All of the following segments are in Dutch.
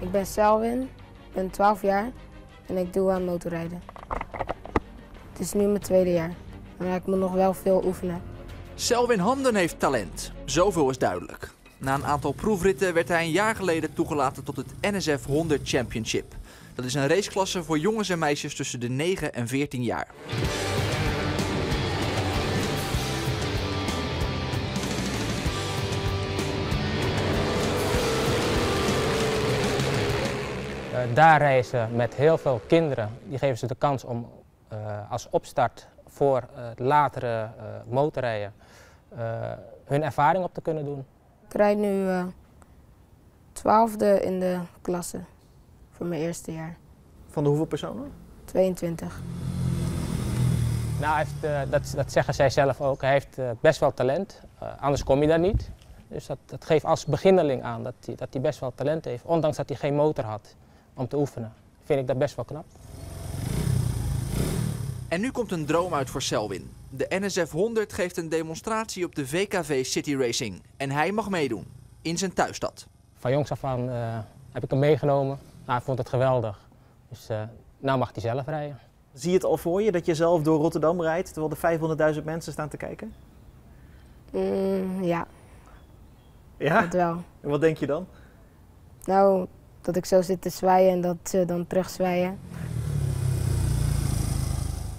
Ik ben Selwin, ben 12 jaar en ik doe aan motorrijden. Het is nu mijn tweede jaar, maar ik moet nog wel veel oefenen. Selwin Handen heeft talent, zoveel is duidelijk. Na een aantal proefritten werd hij een jaar geleden toegelaten tot het NSF 100 Championship. Dat is een raceklasse voor jongens en meisjes tussen de 9 en 14 jaar. Daar reizen met heel veel kinderen. Die geven ze de kans om uh, als opstart voor uh, latere motorrijden hun ervaring op te kunnen doen. Ik rijd nu twaalfde in de klasse voor mijn eerste jaar. Van de hoeveel personen? 22. Nou, heeft, dat, dat, zeggen zij zelf ook. Hij heeft best wel talent, anders kom je daar niet. Dus dat, dat geeft als beginneling aan dat hij, dat hij best wel talent heeft, ondanks dat hij geen motor had om te oefenen. Vind ik dat best wel knap. En nu komt een droom uit voor Selwin. De NSF 100 geeft een demonstratie op de VKV City Racing. En hij mag meedoen, in zijn thuisstad. Van jongs af aan uh, heb ik hem meegenomen. Nou, hij vond het geweldig. Dus uh, nou mag hij zelf rijden. Zie je het al voor je dat je zelf door Rotterdam rijdt terwijl er 500.000 mensen staan te kijken? Mm, ja. Ja? Dat wel. En wat denk je dan? Nou, dat ik zo zit te zwijgen en dat ze dan terugzwijgen.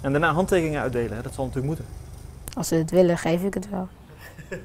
En daarna handtekeningen uitdelen, hè? dat zal natuurlijk moeten. Als ze het willen, geef ik het wel.